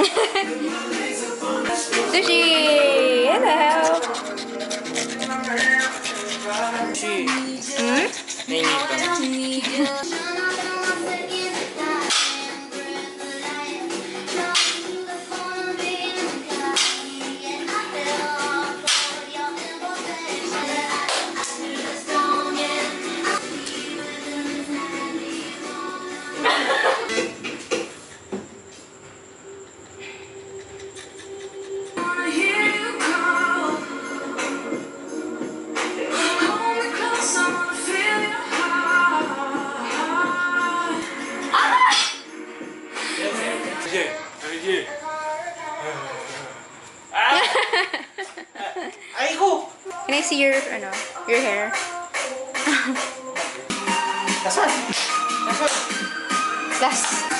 Sushi! Hello! Can I see your, oh ano, your hair? That's what. That's one! Last!